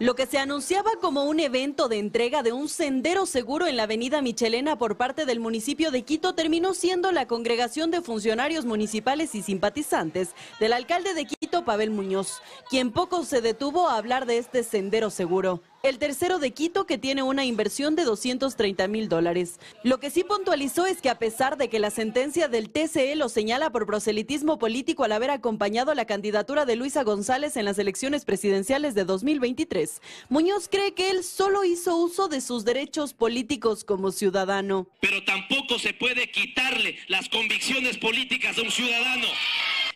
Lo que se anunciaba como un evento de entrega de un sendero seguro en la avenida Michelena por parte del municipio de Quito terminó siendo la congregación de funcionarios municipales y simpatizantes del alcalde de Quito, Pavel Muñoz, quien poco se detuvo a hablar de este sendero seguro el tercero de Quito que tiene una inversión de 230 mil dólares. Lo que sí puntualizó es que a pesar de que la sentencia del TCE lo señala por proselitismo político al haber acompañado la candidatura de Luisa González en las elecciones presidenciales de 2023, Muñoz cree que él solo hizo uso de sus derechos políticos como ciudadano. Pero tampoco se puede quitarle las convicciones políticas a un ciudadano.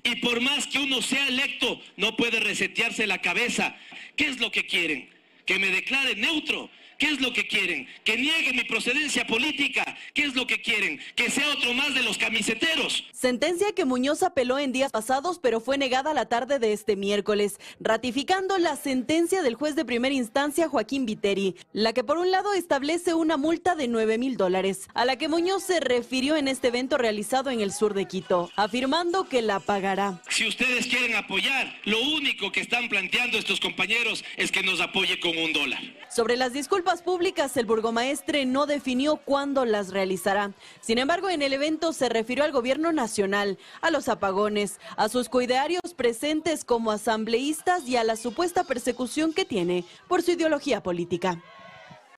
Y por más que uno sea electo, no puede resetearse la cabeza. ¿Qué es lo que quieren? Que me declare neutro. ¿Qué es lo que quieren? Que niegue mi procedencia política. ¿Qué es lo que quieren? Que sea otro más de los camiseteros. Sentencia que Muñoz apeló en días pasados, pero fue negada la tarde de este miércoles, ratificando la sentencia del juez de primera instancia Joaquín Viteri, la que por un lado establece una multa de 9 mil dólares, a la que Muñoz se refirió en este evento realizado en el sur de Quito, afirmando que la pagará. Si ustedes quieren apoyar, lo único que están planteando estos compañeros es que nos apoye con un dólar. Sobre las disculpas públicas, el burgomaestre no definió cuándo las realizará. Sin embargo, en el evento se refirió al gobierno nacional, a los apagones, a sus cuidarios presentes como asambleístas y a la supuesta persecución que tiene por su ideología política.